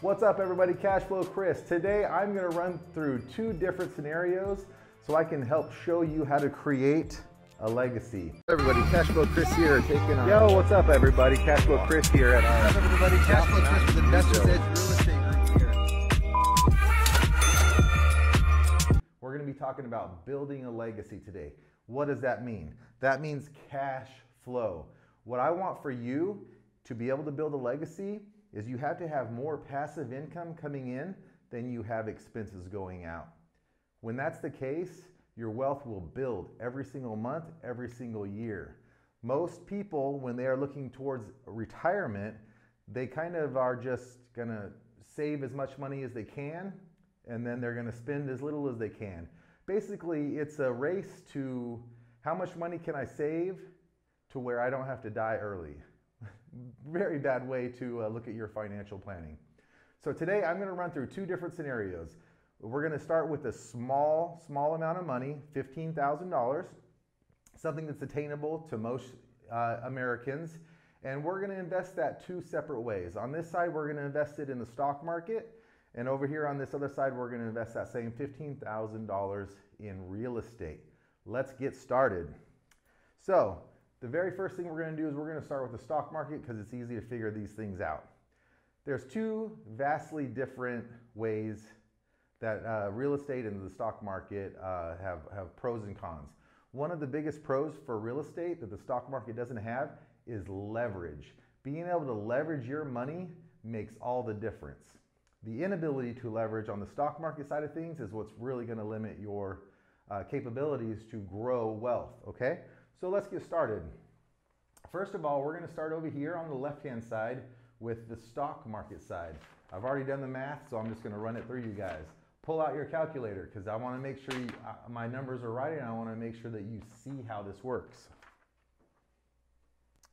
What's up everybody, Cashflow Kris. Today I'm gonna run through two different scenarios so I can help show you how to create a legacy. Everybody, Cashflow Kris here, taking on. Yo, what's up everybody? Cashflow Kris here at uh, What's up everybody, Cashflow Kris with Investors Edge Real Estate Group here. We're gonna be talking about building a legacy today. What does that mean? That means cash flow. What I want for you to be able to build a legacy is you have to have more passive income coming in than you have expenses going out. When that's the case, your wealth will build every single month, every single year. Most people, when they are looking towards retirement, they kind of are just gonna save as much money as they can and then they're gonna spend as little as they can. Basically, it's a race to how much money can I save to where I don't have to die early. Very bad way to uh, look at your financial planning. So today I'm going to run through two different scenarios. We're going to start with a small, small amount of money, $15,000, something that's attainable to most uh, Americans. And we're going to invest that two separate ways. On this side, we're going to invest it in the stock market. And over here on this other side, we're going to invest that same $15,000 in real estate. Let's get started. So the very first thing we're going to do is we're going to start with the stock market because it's easy to figure these things out. There's two vastly different ways that uh, real estate and the stock market uh, have, have pros and cons. One of the biggest pros for real estate that the stock market doesn't have is leverage. Being able to leverage your money makes all the difference. The inability to leverage on the stock market side of things is what's really going to limit your uh, capabilities to grow wealth, okay? So let's get started. First of all, we're going to start over here on the left-hand side with the stock market side. I've already done the math, so I'm just going to run it through you guys. Pull out your calculator because I want to make sure you, uh, my numbers are right and I want to make sure that you see how this works.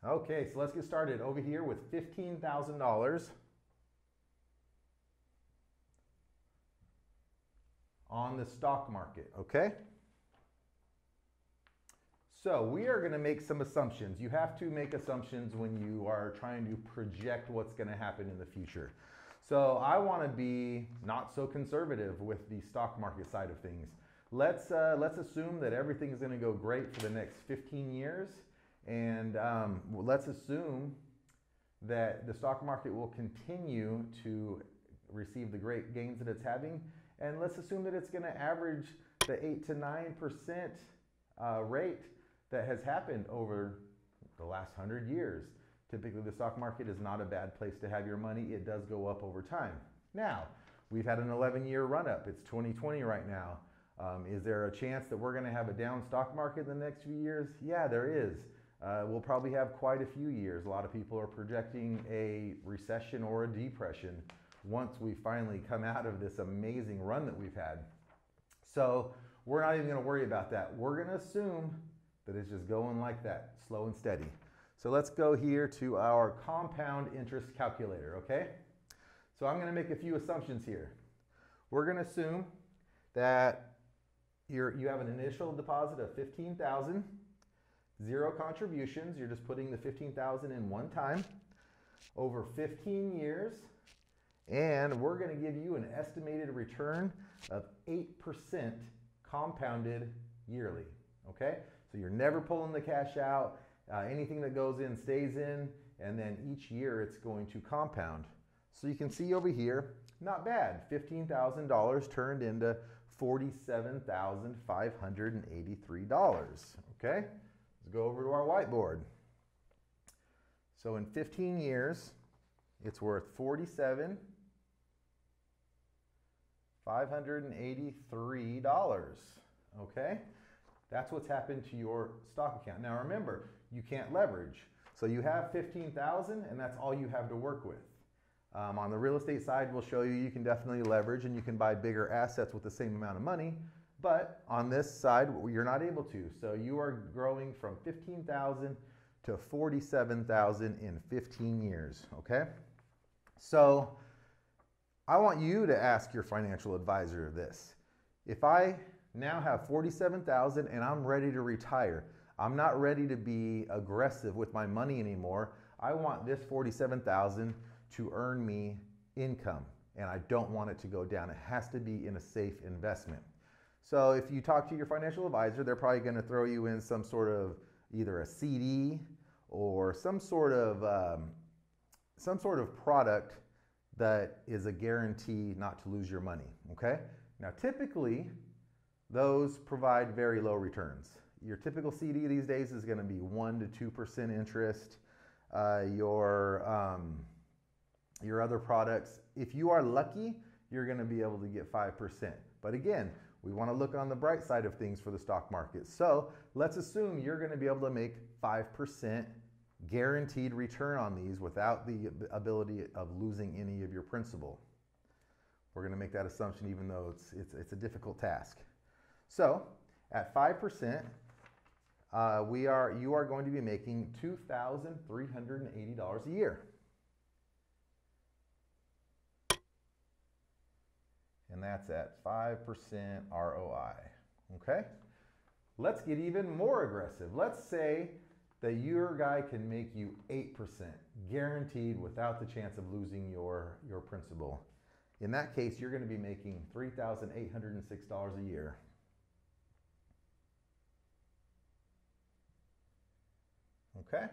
Okay, so let's get started over here with $15,000 on the stock market, okay? So we are going to make some assumptions. You have to make assumptions when you are trying to project what's going to happen in the future. So I want to be not so conservative with the stock market side of things. Let's, uh, let's assume that everything is going to go great for the next 15 years. And um, let's assume that the stock market will continue to receive the great gains that it's having. And let's assume that it's going to average the 8 to 9% uh, rate that has happened over the last hundred years. Typically, the stock market is not a bad place to have your money. It does go up over time. Now, we've had an 11 year run up. It's 2020 right now. Um, is there a chance that we're going to have a down stock market in the next few years? Yeah, there is. Uh, we'll probably have quite a few years. A lot of people are projecting a recession or a depression once we finally come out of this amazing run that we've had. So we're not even going to worry about that. We're going to assume that is just going like that, slow and steady. So let's go here to our compound interest calculator, okay? So I'm gonna make a few assumptions here. We're gonna assume that you're, you have an initial deposit of 15,000, zero contributions, you're just putting the 15,000 in one time, over 15 years, and we're gonna give you an estimated return of 8% compounded yearly, okay? So you're never pulling the cash out. Uh, anything that goes in stays in, and then each year it's going to compound. So you can see over here, not bad. $15,000 turned into $47,583. Okay, let's go over to our whiteboard. So in 15 years, it's worth 47 $583. Okay? That's what's happened to your stock account. Now remember, you can't leverage. So you have 15,000 and that's all you have to work with. Um, on the real estate side, we'll show you you can definitely leverage and you can buy bigger assets with the same amount of money. But on this side, you're not able to. So you are growing from 15,000 to 47,000 in 15 years, okay? So I want you to ask your financial advisor this. If I now have 47,000 and I'm ready to retire. I'm not ready to be aggressive with my money anymore. I want this 47,000 to earn me income. and I don't want it to go down. It has to be in a safe investment. So if you talk to your financial advisor, they're probably going to throw you in some sort of either a CD or some sort of um, some sort of product that is a guarantee not to lose your money. Okay. Now, typically, those provide very low returns. Your typical CD these days is going to be one to two percent interest. Uh, your um, your other products, if you are lucky, you're going to be able to get five percent. But again, we want to look on the bright side of things for the stock market. So let's assume you're going to be able to make 5% guaranteed return on these without the ability of losing any of your principal. We're going to make that assumption even though it's, it's, it's a difficult task. So at 5%, uh, we are, you are going to be making $2,380 a year. and that's at 5% ROI. Okay? Let's get even more aggressive. Let's say that your guy can make you 8% guaranteed without the chance of losing your, your principal. In that case, you're going to be making $3,806 a year. Okay?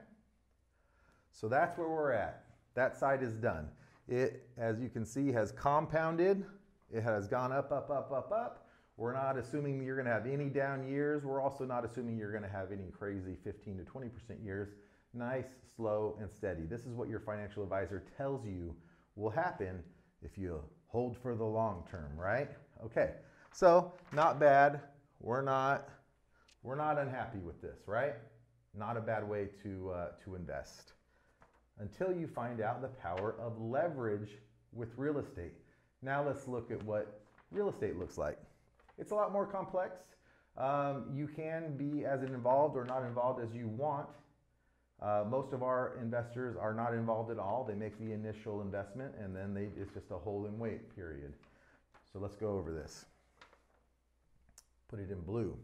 So that's where we're at. That side is done. It, as you can see, has compounded it has gone up, up, up, up, up. We're not assuming you're going to have any down years. We're also not assuming you're going to have any crazy 15 to 20% years. Nice, slow, and steady. This is what your financial advisor tells you will happen if you hold for the long term, right? Okay. So, not bad. We're not we're not unhappy with this, right? Not a bad way to uh, to invest. Until you find out the power of leverage with real estate. Now let's look at what real estate looks like. It's a lot more complex. Um, you can be as involved or not involved as you want. Uh, most of our investors are not involved at all. They make the initial investment and then they, it's just a hold and wait period. So let's go over this. Put it in blue.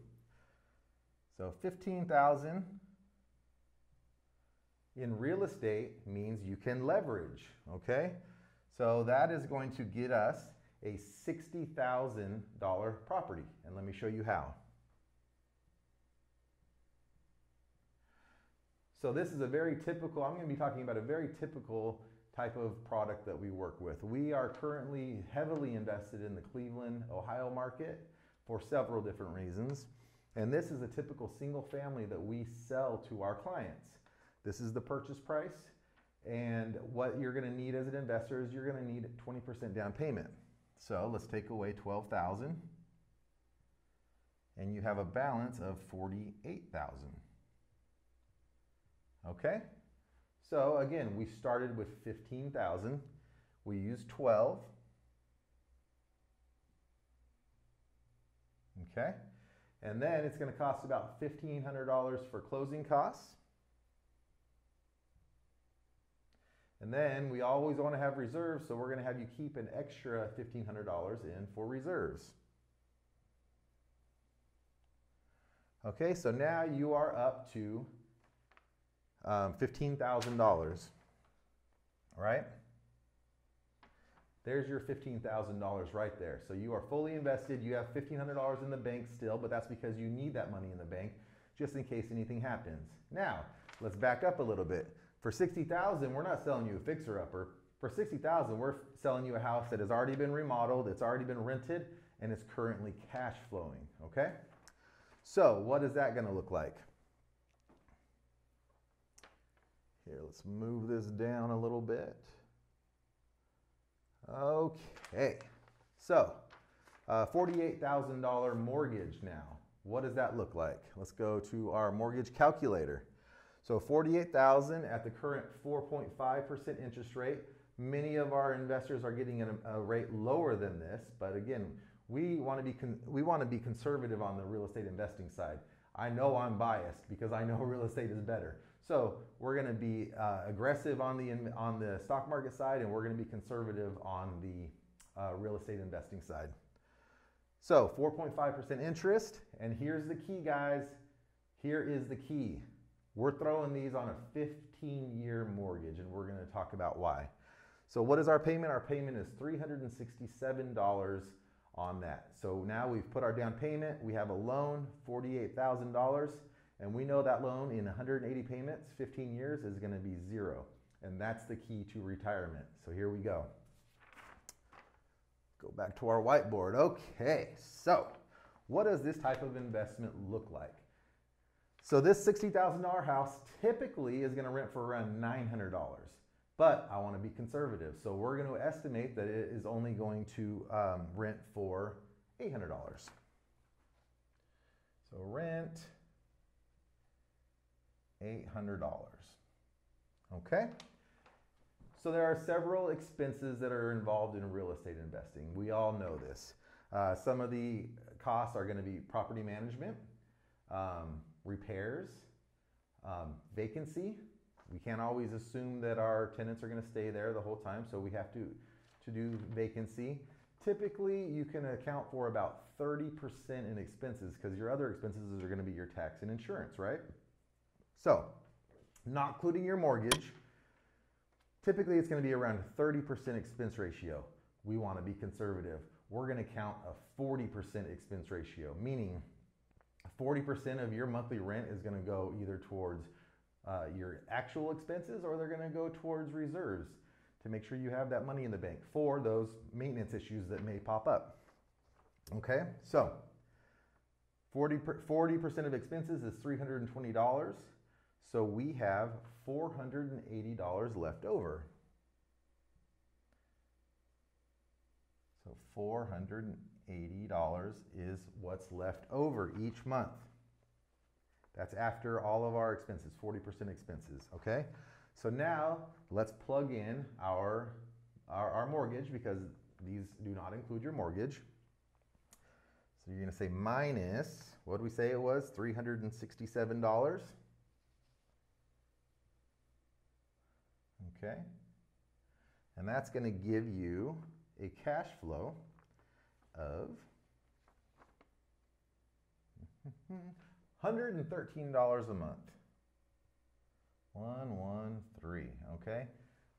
So 15,000 in real estate means you can leverage, okay? So that is going to get us a $60,000 property. And let me show you how. So this is a very typical, I'm going to be talking about a very typical type of product that we work with. We are currently heavily invested in the Cleveland, Ohio market for several different reasons. And this is a typical single family that we sell to our clients. This is the purchase price. And what you're going to need as an investor is you're going to need 20% down payment. So let's take away 12,000 and you have a balance of 48,000. Okay? So again, we started with 15,000. We used 12. Okay? And then it's going to cost about $1,500 for closing costs. And then we always want to have reserves, so we're going to have you keep an extra $1,500 in for reserves. Okay, so now you are up to um, $15,000. right? There's your $15,000 right there. So you are fully invested. You have $1,500 in the bank still, but that's because you need that money in the bank just in case anything happens. Now, let's back up a little bit. For 60,000, we're not selling you a fixer upper. For 60,000, we're selling you a house that has already been remodeled, it's already been rented, and it's currently cash flowing, okay? So, what is that going to look like? Here, let's move this down a little bit. Okay. So, uh, $48,000 mortgage now. What does that look like? Let's go to our mortgage calculator. So 48,000 at the current 4.5% interest rate. Many of our investors are getting a, a rate lower than this, but again, we want to be we want to be conservative on the real estate investing side. I know I'm biased because I know real estate is better. So we're going to be uh, aggressive on the on the stock market side, and we're going to be conservative on the uh, real estate investing side. So 4.5% interest, and here's the key, guys. Here is the key. We're throwing these on a 15 year mortgage, and we're going to talk about why. So what is our payment? Our payment is $367 on that. So now we've put our down payment, we have a loan, $48,000, and we know that loan in 180 payments, 15 years is gonna be zero. And that's the key to retirement. So here we go. Go back to our whiteboard. Okay, so what does this type of investment look like? So this $60,000 house typically is gonna rent for around $900, but I wanna be conservative. So we're gonna estimate that it is only going to um, rent for $800. So rent, $800. Okay? So there are several expenses that are involved in real estate investing. We all know this. Uh, some of the costs are going to be property management, um, repairs, um, vacancy. We can't always assume that our tenants are going to stay there the whole time, so we have to, to do vacancy. Typically, you can account for about 30% in expenses because your other expenses are going to be your tax and insurance, right? So, not including your mortgage, typically it's going to be around 30% expense ratio. We want to be conservative. We're going to count a 40% expense ratio, meaning 40% of your monthly rent is going to go either towards uh, your actual expenses or they're going to go towards reserves to make sure you have that money in the bank for those maintenance issues that may pop up. Okay, so 40, 40% of expenses is $320. So we have $480 left over. So $480 is what's left over each month. That's after all of our expenses, 40% expenses, okay? So now let's plug in our, our, our, mortgage because these do not include your mortgage. So you're gonna say minus, what did we say it was, $367? Okay? And that's going to give you a cash flow of $113 a month. 113, okay?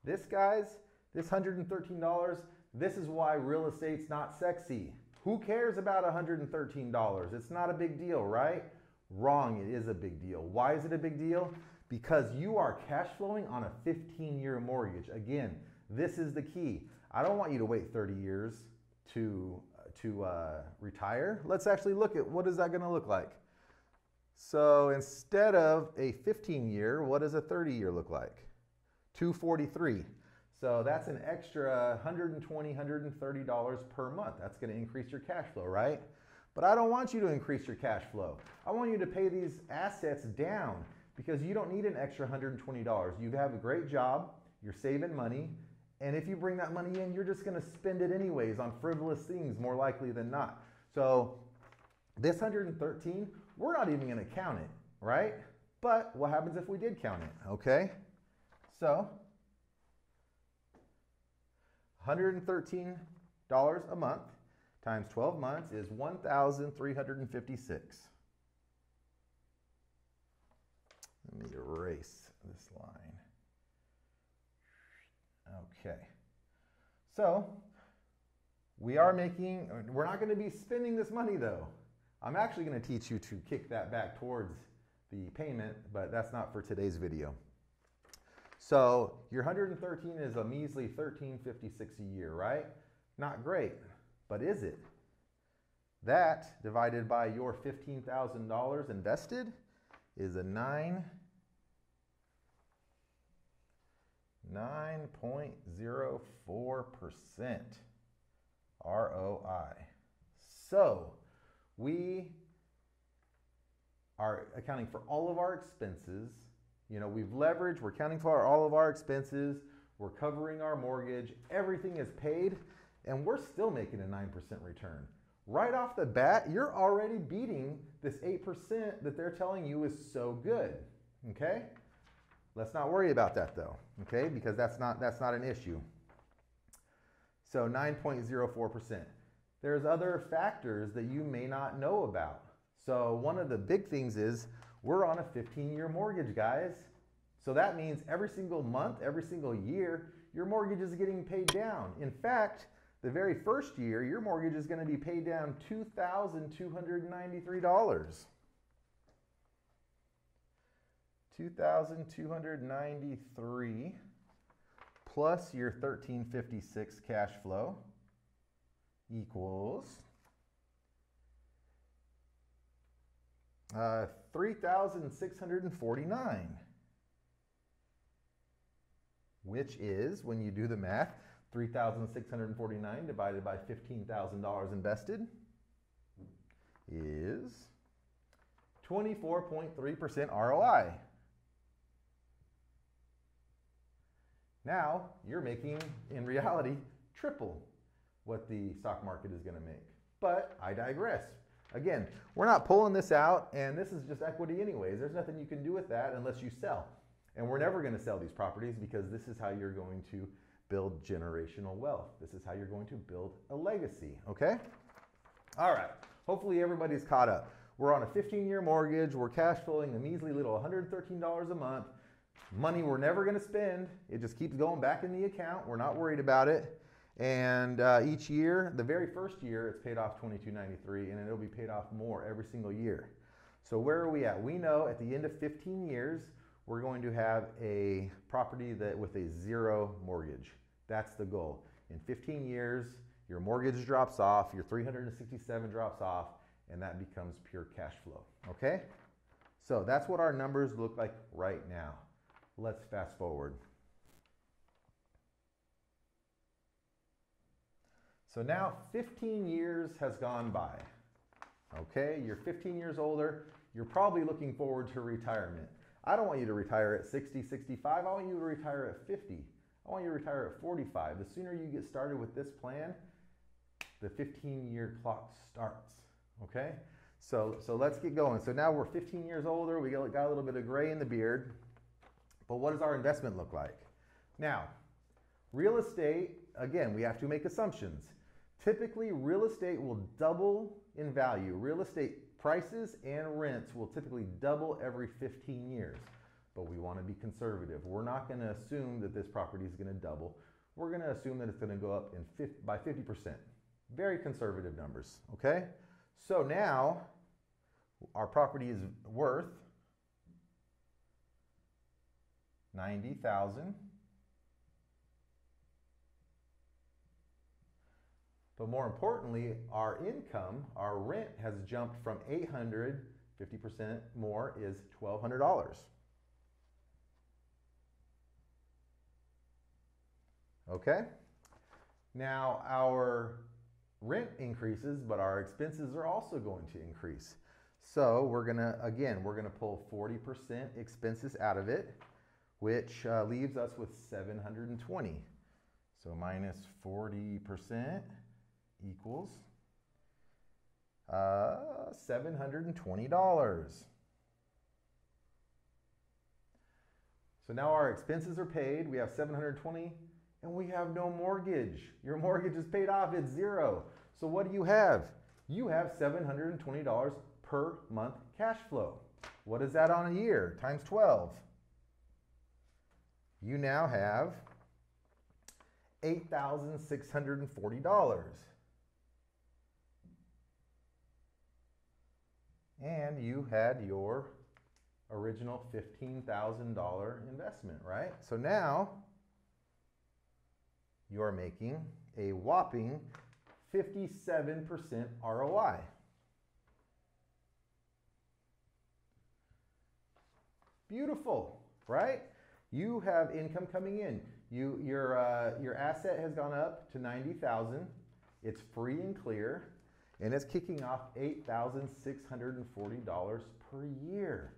This guys, this $113, this is why real estate's not sexy. Who cares about $113? It's not a big deal, right? Wrong, it is a big deal. Why is it a big deal? because you are cash flowing on a 15 year mortgage. Again, this is the key. I don't want you to wait 30 years to, to uh, retire. Let's actually look at what is that going to look like. So instead of a 15 year, what does a 30 year look like? 243. So that's an extra $120, $130 per month. That's going to increase your cash flow, right? But I don't want you to increase your cash flow. I want you to pay these assets down because you don't need an extra $120. You have a great job, you're saving money, and if you bring that money in, you're just going to spend it anyways on frivolous things more likely than not. So this 113, we're not even going to count it, right? But what happens if we did count it? Okay. So $113 a month times 12 months is 1,356. Let me erase this line. Okay. So we are making, we're not going to be spending this money though. I'm actually going to teach you to kick that back towards the payment, but that's not for today's video. So your 113 is a measly 1356 a year, right? Not great, but is it? That divided by your $15,000 invested is a 9 9.04% ROI. So we are accounting for all of our expenses. You know, we've leveraged, we're accounting for all of our expenses, we're covering our mortgage, everything is paid, and we're still making a 9% return. Right off the bat, you're already beating this 8% that they're telling you is so good. Okay? Let's not worry about that though, okay? Because that's not, that's not an issue. So 9.04%. There's other factors that you may not know about. So one of the big things is we're on a 15 year mortgage, guys. So that means every single month, every single year, your mortgage is getting paid down. In fact, the very first year, your mortgage is going to be paid down $2,293. 2293 plus your 1356 cash flow equals uh, 3649 which is when you do the math 3649 divided by $15,000 invested is 24.3% ROI. Now you're making, in reality, triple what the stock market is going to make. But I digress. Again, we're not pulling this out, and this is just equity anyways. There's nothing you can do with that unless you sell. And we're never going to sell these properties because this is how you're going to build generational wealth. This is how you're going to build a legacy, okay? All right, hopefully everybody's caught up. We're on a 15 year mortgage, we're cash flowing a measly little $113 a month. Money we're never gonna spend, it just keeps going back in the account. We're not worried about it. And uh, each year, the very first year, it's paid off 22.93, and it'll be paid off more every single year. So where are we at? We know at the end of 15 years, we're going to have a property that with a zero mortgage. That's the goal. In 15 years, your mortgage drops off, your 367 drops off, and that becomes pure cash flow. Okay? So that's what our numbers look like right now. Let's fast forward. So now 15 years has gone by. Okay, you're 15 years older. You're probably looking forward to retirement. I don't want you to retire at 60, 65. I want you to retire at 50. I want you to retire at 45. The sooner you get started with this plan, the 15 year clock starts. Okay? So, so let's get going. So now we're 15 years older. We got a little bit of gray in the beard. But what does our investment look like? Now, real estate, again, we have to make assumptions. Typically, real estate will double in value. Real estate prices and rents will typically double every 15 years but we want to be conservative. We're not going to assume that this property is going to double. We're going to assume that it's going to go up in 50, by 50%. Very conservative numbers, okay? So now our property is worth 90,000 But more importantly, our income, our rent has jumped from 800, 50% more is $1,200. Okay? Now, our rent increases, but our expenses are also going to increase. So we're gonna, again, we're gonna pull 40% expenses out of it, which uh, leaves us with 720. So minus 40% equals uh, $720. So now our expenses are paid. We have 720 and we have no mortgage. Your mortgage is paid off, it's zero. So what do you have? You have $720 per month cash flow. What is that on a year? Times 12. You now have $8,640. And you had your original $15,000 investment, right? So now you're making a whopping 57% ROI. Beautiful, right? You have income coming in. You, your, uh, your asset has gone up to 90,000. It's free and clear, and it's kicking off $8,640 per year.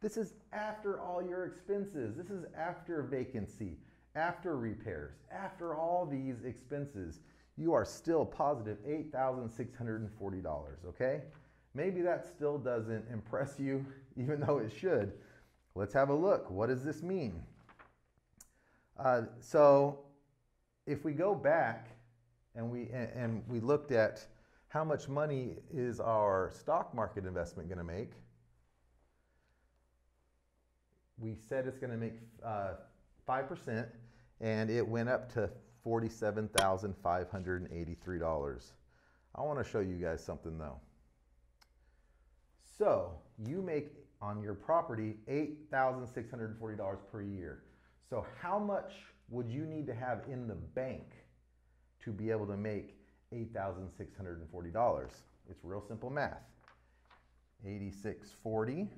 This is after all your expenses. This is after vacancy after repairs, after all these expenses, you are still positive $8,640, okay? Maybe that still doesn't impress you, even though it should. Let's have a look. What does this mean? Uh, so if we go back and we, and, we looked at how much money is our stock market investment going to make, we said it's going to make uh, 5%. and it went up to $47,583. I want to show you guys something though. So you make on your property $8,640 per year. So how much would you need to have in the bank to be able to make $8,640? It's real simple math. 8640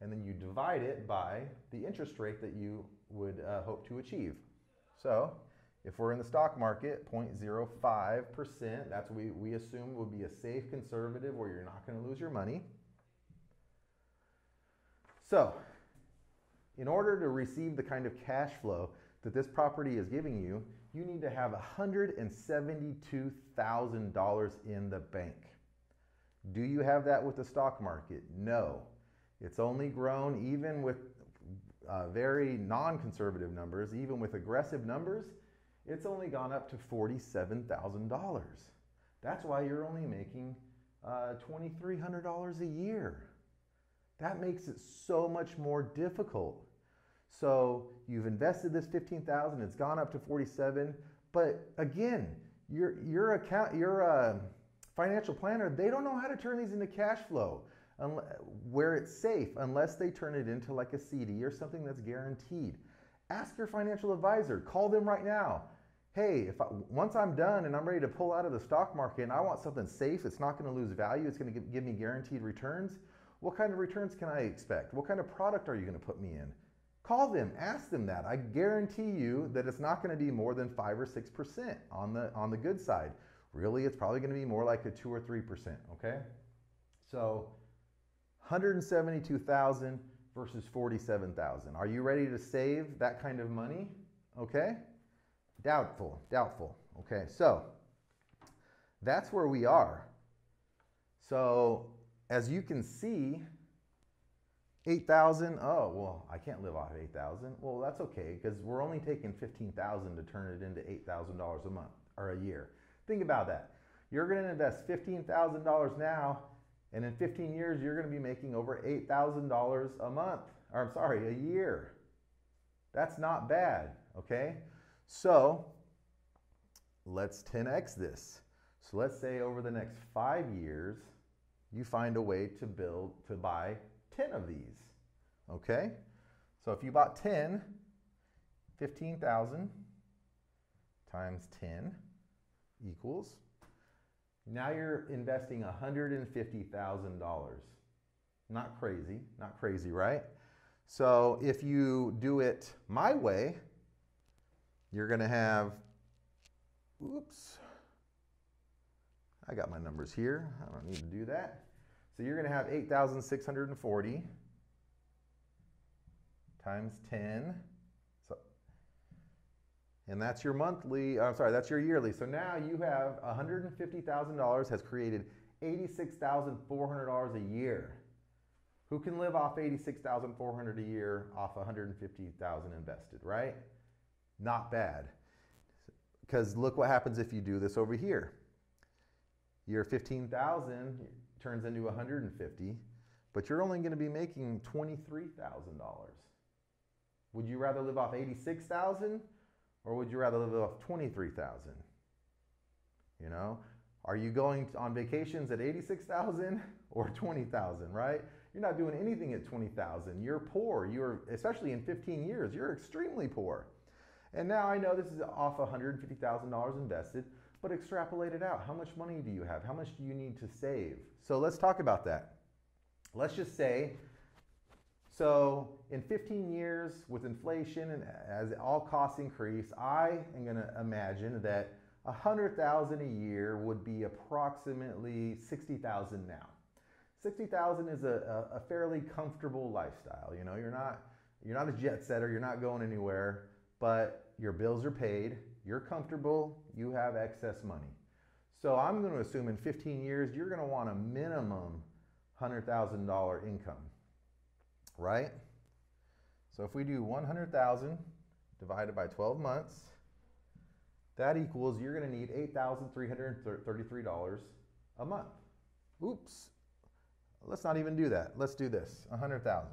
and then you divide it by the interest rate that you would uh, hope to achieve. So if we're in the stock market, 0.05%, that's what we, we assume would be a safe conservative where you're not going to lose your money. So, in order to receive the kind of cash flow that this property is giving you, you need to have $172,000 in the bank. Do you have that with the stock market? No. It's only grown even with uh, very non conservative numbers, even with aggressive numbers, it's only gone up to $47,000. That's why you're only making uh, $2,300 a year. That makes it so much more difficult. So you've invested this 15,000, it's gone up to 47, but again, your your account your uh, financial planner, they don't know how to turn these into cash flow where it's safe unless they turn it into like a CD or something that's guaranteed. Ask your financial advisor, call them right now. Hey, if I, once I'm done and I'm ready to pull out of the stock market and I want something safe, it's not going to lose value, it's going to give, give me guaranteed returns. What kind of returns can I expect? What kind of product are you going to put me in? Call them, ask them that. I guarantee you that it's not going to be more than 5 or 6% on the on the good side. Really, it's probably going to be more like a 2 or 3%, okay? So, 172,000 versus 47,000. Are you ready to save that kind of money? Okay? Doubtful, doubtful. Okay, so that's where we are. So as you can see, 8,000, oh, well, I can't live off 8,000. Well, that's okay because we're only taking 15,000 to turn it into $8,000 a month or a year. Think about that. You're going to invest $15,000 now and in 15 years, you're going to be making over $8,000 a month, or I'm sorry, a year. That's not bad, okay? So let's 10x this. So let's say over the next five years, you find a way to build, to buy 10 of these, okay? So if you bought 10, 15,000 times 10 equals now you're investing $150,000. Not crazy, not crazy, right? So if you do it my way, you're going to have, oops, I got my numbers here. I don't need to do that. So you're going to have 8,640 times 10 So, and that's your monthly, I'm sorry, that's your yearly. So now you have $150,000 has created $86,400 a year. Who can live off 86,400 a year off 150,000 invested, right? Not bad. Because look what happens if you do this over here. Your 15,000 turns into 150, but you're only going to be making $23,000. Would you rather live off 86,000 or would you rather live off 23,000? You know, are you going on vacations at 86,000 or 20,000, right? You're not doing anything at 20,000. You're poor. You're especially in 15 years, you're extremely poor. And now I know this is off $150,000 invested, but extrapolate it out. How much money do you have? How much do you need to save? So let's talk about that. Let's just say so in 15 years with inflation and as all costs increase, I am going to imagine that 100,000 a year would be approximately 60,000 now. 60,000 is a, a, fairly comfortable lifestyle. You know, you're not you're not a jet setter, you're not going anywhere, but your bills are paid, you're comfortable, you have excess money. So I'm going to assume in 15 years you're going to want a minimum $100,000 income right? So if we do 100,000 divided by 12 months, that equals you're going to need $8,333 a month. Oops. Let's not even do that. Let's do this 100,000.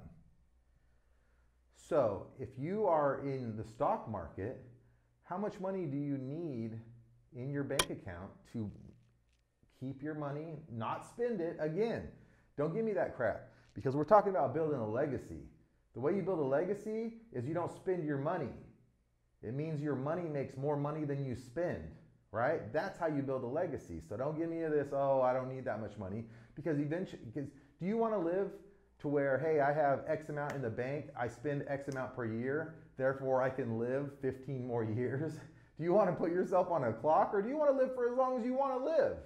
So if you are in the stock market, How much money do you need in your bank account to keep your money, not spend it again? Don't give me that crap because we're talking about building a legacy. The way you build a legacy is you don't spend your money. It means your money makes more money than you spend, right? That's how you build a legacy. So don't give me this, oh, I don't need that much money because eventually because do you want to live to where, hey, I have X amount in the bank, I spend X amount per year, therefore I can live 15 more years? Do you want to put yourself on a clock or do you want to live for as long as you want to live?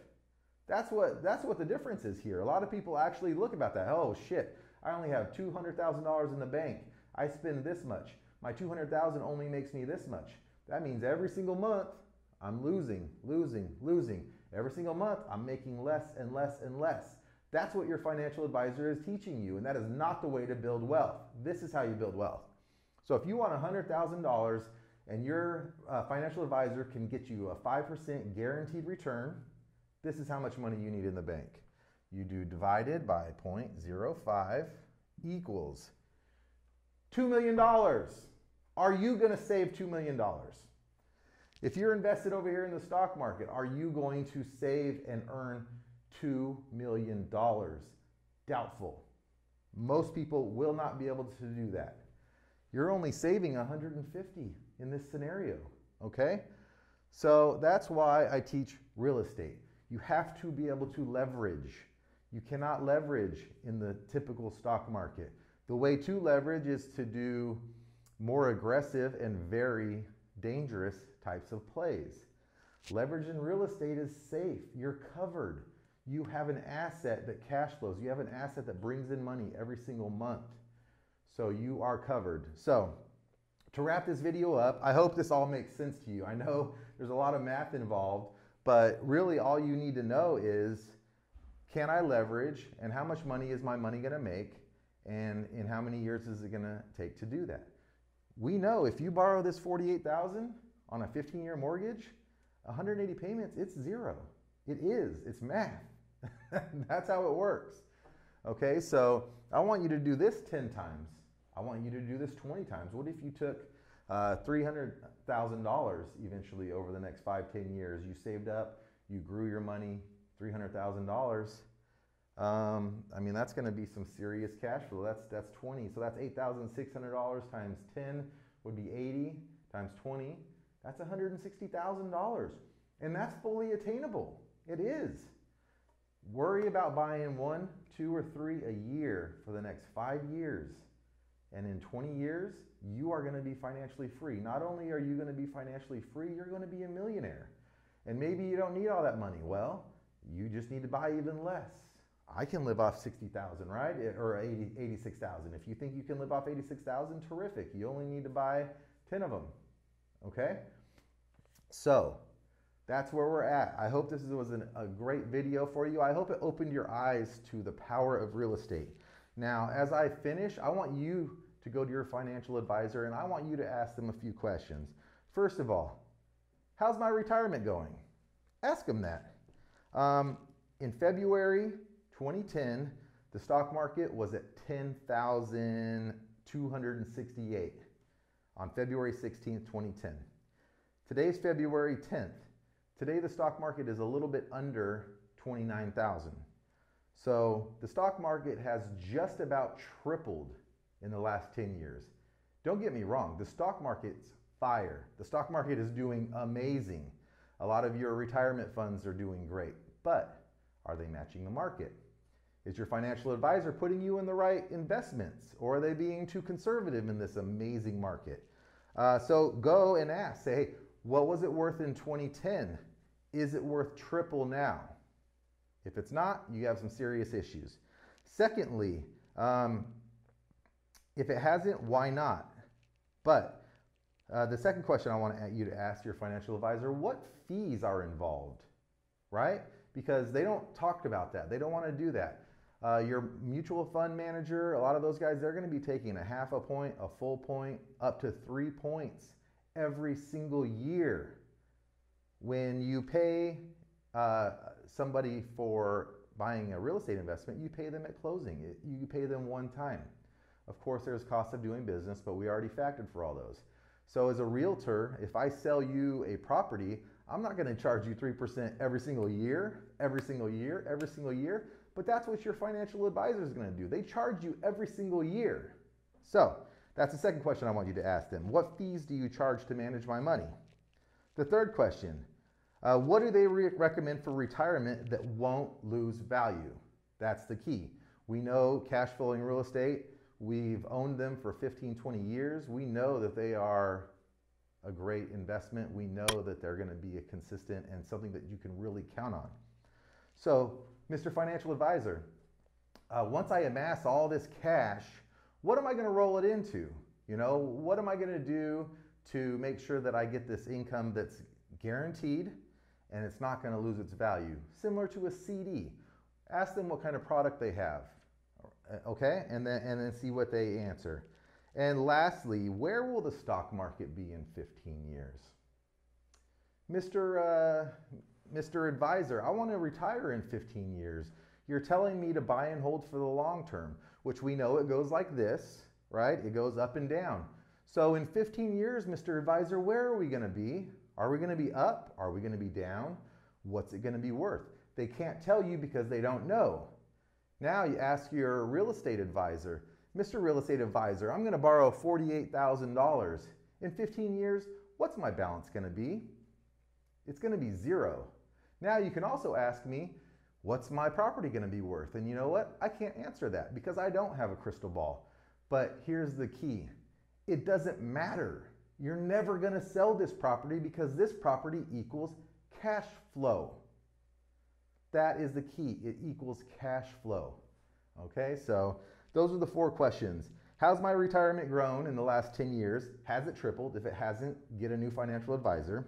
That's what that's what the difference is here. A lot of people actually look about that. Oh shit, I only have $200,000 in the bank. I spend this much. My 200,000 only makes me this much. That means every single month I'm losing, losing, losing. Every single month I'm making less and less and less. That's what your financial advisor is teaching you, and that is not the way to build wealth. This is how you build wealth. So if you want $100,000 and your uh, financial advisor can get you a 5% guaranteed return, this is how much money you need in the bank. You do divided by 0.05 equals $2 million. Are you going to save $2 million? If you're invested over here in the stock market, are you going to save and earn $2 million. Doubtful. Most people will not be able to do that. You're only saving 150 in this scenario, okay? So that's why I teach real estate. You have to be able to leverage. You cannot leverage in the typical stock market. The way to leverage is to do more aggressive and very dangerous types of plays. Leverage in real estate is safe. You're covered you have an asset that cash flows. You have an asset that brings in money every single month. So you are covered. So to wrap this video up, I hope this all makes sense to you. I know there's a lot of math involved, but really all you need to know is can I leverage and how much money is my money going to make and in how many years is it going to take to do that? We know if you borrow this 48,000 on a 15-year mortgage, 180 payments, it's zero. It is. It's math. That's how it works. Okay, so I want you to do this 10 times. I want you to do this 20 times. What if you took uh, $300,000 eventually over the next five, 10 years? You saved up, you grew your money, $300,000. Um, I mean, that's going to be some serious cash flow. That's, that's 20. So that's $8,600 times 10 would be 80 times 20. That's $160,000. And that's fully attainable. It is. Worry about buying one, two, or three a year for the next five years. And in 20 years, you are going to be financially free. Not only are you going to be financially free, you're going to be a millionaire. And maybe you don't need all that money. Well, you just need to buy even less. I can live off 60,000, right? Eh, or 80, 86,000. If you think you can live off 86,000, terrific. You only need to buy 10 of them. Okay? So, that's where we're at. I hope this was an, a great video for you. I hope it opened your eyes to the power of real estate. Now, as I finish, I want you to go to your financial advisor and I want you to ask them a few questions. First of all, how's my retirement going? Ask them that. Um, in February 2010, the stock market was at 10,268 on February 16th, 2010. Today's February 10th. Today, the stock market is a little bit under 29,000. So the stock market has just about tripled in the last 10 years. Don't get me wrong, the stock market's fire. The stock market is doing amazing. A lot of your retirement funds are doing great, but are they matching the market? Is your financial advisor putting you in the right investments or are they being too conservative in this amazing market? Uh, so go and ask, say, hey, what was it worth in 2010? is it worth triple now? If it's not, you have some serious issues. Secondly, um, if it hasn't, why not? But uh, the second question I want you to ask your financial advisor what fees are involved, right? Because they don't talk about that. They don't want to do that. Uh, your mutual fund manager, a lot of those guys, they're going to be taking a half a point, a full point, up to three points every single year when you pay uh, somebody for buying a real estate investment, you pay them at closing. You pay them one time. Of course, there's cost of doing business, but we already factored for all those. So, as a realtor, if I sell you a property, I'm not going to charge you 3% every single year, every single year, every single year, but that's what your financial advisor is going to do. They charge you every single year. So, that's the second question I want you to ask them. What fees do you charge to manage my money? The third question uh, What do they re- recommend for retirement that won't lose value? That's the key. We know cash flowing real estate, we've owned them for 15, 20 years. We know that they are a great investment. We know that they're going to be a consistent and something that you can really count on. So, Mr. Financial Advisor, uh, once I amass all this cash, what am I going to roll it into? You know, what am I going to do to make sure that I get this income that's guaranteed and it's not going to lose its value? Similar to a CD. Ask them what kind of product they have, okay, and then and then see what they answer. And lastly, where will the stock market be in 15 years? Mr. Uh, Mr. Advisor, I want to retire in 15 years. You're telling me to buy and hold for the long term, which we know it goes like this, right? It goes up and down. So in 15 years, Mr. Advisor, where are we going to be? Are we going to be up? Are we going to be down? What's it going to be worth? They can't tell you because they don't know. Now you ask your real estate advisor, Mr. Real Estate Advisor, I'm going to borrow $48,000. In 15 years, what's my balance going to be? It's going to be zero. Now you can also ask me, what's my property going to be worth? And you know what? I can't answer that because I don't have a crystal ball. But here's the key it doesn't matter. You're never going to sell this property because this property equals cash flow. That is the key. It equals cash flow. Okay, so those are the four questions. How's my retirement grown in the last 10 years? Has it tripled? If it hasn't, get a new financial advisor.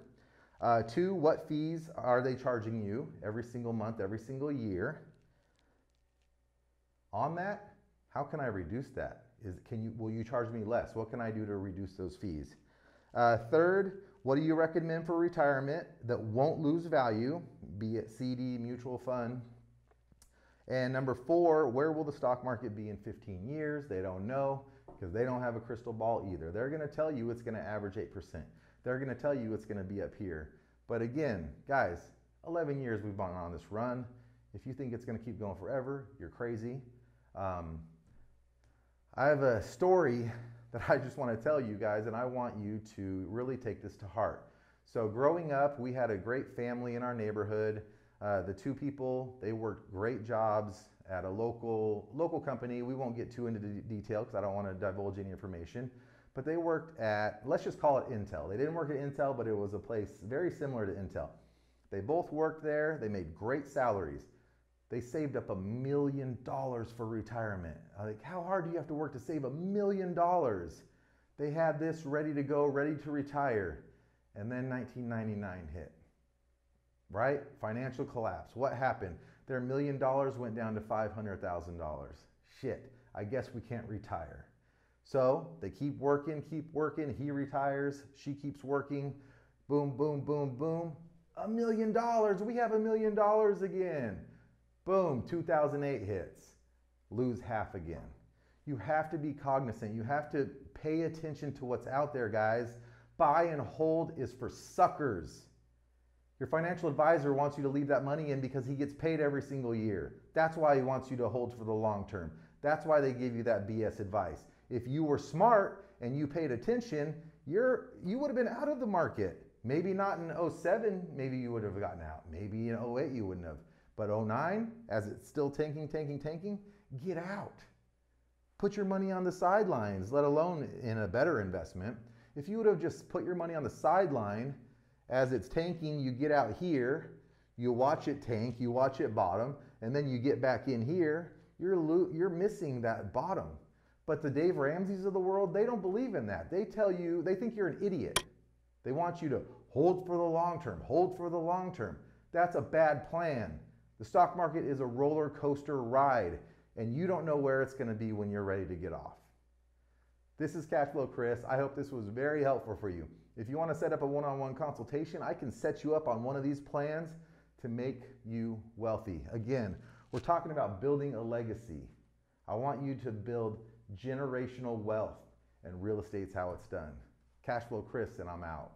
Uh, two, what fees are they charging you every single month, every single year? On that, how can I reduce that? Is, can you, will you charge me less? What can I do to reduce those fees? Uh, third, what do you recommend for retirement that won't lose value, be it CD, mutual fund, and number four, where will the stock market be in 15 years? They don't know because they don't have a crystal ball either. They're going to tell you it's going to average 8%. They're going to tell you it's going to be up here. But again, guys, 11 years we've been on this run. If you think it's going to keep going forever, you're crazy. Um, I have a story that I just want to tell you guys, and I want you to really take this to heart. So, growing up, we had a great family in our neighborhood. Uh, the two people, they worked great jobs at a local local company. We won't get too into the detail because I don't want to divulge any information. But they worked at, let's just call it Intel. They didn't work at Intel, but it was a place very similar to Intel. They both worked there. They made great salaries. They saved up a million dollars for retirement. Uh, like, how hard do you have to work to save a million dollars? They had this ready to go, ready to retire. And then 1999 hit right? Financial collapse. What happened? Their million dollars went down to $500,000. Shit, I guess we can't retire. So they keep working, keep working. He retires, she keeps working. Boom, boom, boom, boom. A million dollars. We have a million dollars again. Boom, 2008 hits. Lose half again. You have to be cognizant. You have to pay attention to what's out there, guys. Buy and hold is for suckers. Your financial advisor wants you to leave that money in because he gets paid every single year. That's why he wants you to hold for the long term. That's why they give you that BS advice. If you were smart and you paid attention, you're you would have been out of the market. Maybe not in 07, maybe you would have gotten out. Maybe in 08 you wouldn't have. But 09, as it's still tanking, tanking, tanking, get out. Put your money on the sidelines, let alone in a better investment. If you would have just put your money on the sideline as it's tanking, you get out here, you watch it tank, you watch it bottom, and then you get back in here, you're, lo- you're missing that bottom. But the Dave Ramseys of the world, they don't believe in that. They tell you, they think you're an idiot. They want you to hold for the long term, hold for the long term. That's a bad plan. The stock market is a roller coaster ride, and you don't know where it's going to be when you're ready to get off. This is Cashflow Kris. I hope this was very helpful for you. If you want to set up a one on one consultation, I can set you up on one of these plans to make you wealthy. Again, we're talking about building a legacy. I want you to build generational wealth, and real estate's how it's done. Cashflow Kris, and I'm out.